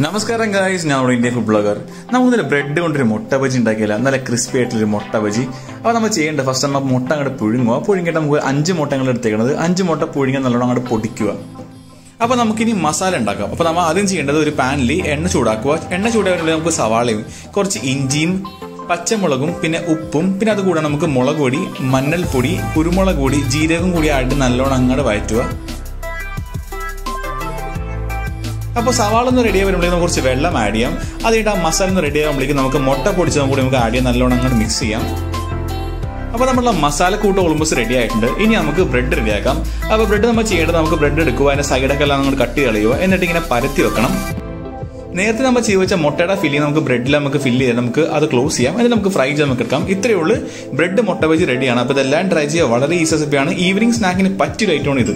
നമസ്കാരം ഗായ്സ് ഞാൻ Indian food blogger നമ്മൾ ഇന്നലെ ബ്രെഡ് കൊണ്ടൊരു മുട്ട ബജി ഉണ്ടാക്കിയില്ല നല്ല ക്രിസ്പി ആയിട്ടുള്ളൊരു മുട്ട ബജി. അപ്പോൾ നമ്മൾ ചെയ്യേണ്ടത് ഫസ്റ്റ് നമ്മൾ മുട്ട അങ്ങോട്ട് പുഴുങ്ങുക. പുഴുങ്ങിയിട്ട് നമുക്ക് അഞ്ച് മുട്ട അങ്ങോട്ട് എടുത്തേക്കണത്. അഞ്ച് മുട്ട പുഴുങ്ങി നല്ലോണം അങ്ങോട്ട് പൊടിക്കുക. അപ്പോൾ നമുക്കിനി മസാല ഉണ്ടാക്കാം. അപ്പോൾ നമ്മൾ ആദ്യം ചെയ്യേണ്ടത് ഒരു പാനിൽ എണ്ണ ചൂടാക്കുക. എണ്ണ ചൂടാക്കുമ്പോൾ നമുക്ക് സവാളയും കുറച്ച് ഇഞ്ചിയും പച്ചമുളകും പിന്നെ ഉപ്പും പിന്നെ അത് കൂടാതെ നമുക്ക് മുളക് പൊടി മഞ്ഞൾപ്പൊടി കുരുമുളക് പൊടി ജീരകം കൂടി ആയിട്ട് നല്ലോണം അങ്ങോട്ട് വഴറ്റുക. അപ്പോൾ സവാള ഒന്ന് റെഡി ആവുമ്പോഴേക്കും കുറച്ച് വെള്ളം ആഡ് ചെയ്യാം. അതിട്ട് ആ മസാല ഒന്ന് റെഡി ആകുമ്പോഴേക്കും നമുക്ക് മുട്ട പൊടിച്ചതും കൂടി നമുക്ക് ആഡ് ചെയ്യാൻ നല്ലോണം അങ്ങോട്ട് മിക്സ് ചെയ്യാം. അപ്പോൾ നമ്മളുടെ മസാല കൂട്ട് ഓൾമോസ്റ്റ് റെഡി ആയിട്ടുണ്ട്. ഇനി നമുക്ക് ബ്രെഡ് റെഡിയാക്കാം അപ്പോൾ ബ്രെഡ് നമ്മൾ ചെയ്യേണ്ടത് നമുക്ക് ബ്രെഡ് എടുക്കുക അതിന്റെ സൈഡൊക്കെ എല്ലാം നമ്മൾ കട്ട് കളയുക എന്നിട്ട് ഇങ്ങനെ പരത്തി വെക്കണം. നേരത്തെ നമ്മൾ ചെയ്ത് വെച്ച മുട്ടയുടെ ഫില്ലിങ് നമുക്ക് ബ്രെഡിൽ നമുക്ക് ഫില്ല് ചെയ്യാം നമുക്ക് അത് ക്ലോസ് ചെയ്യാം. എന്നിട്ട് നമുക്ക് ഫ്രൈ ചെയ്ത് നമുക്ക് എടുക്കാം. ഇത്രയേ ഉള്ളൂ. ബ്രെഡ് മുട്ട വെച്ച് റെഡിയാണ് അപ്പോൾ ഇതെല്ലാം ട്രൈ ചെയ്യുക. വളരെ ഈസി റെസിപ്പിയാണ് ഈവനിങ് സ്നാക്കിന് പറ്റിയ ഐറ്റമാണ് ഇത്.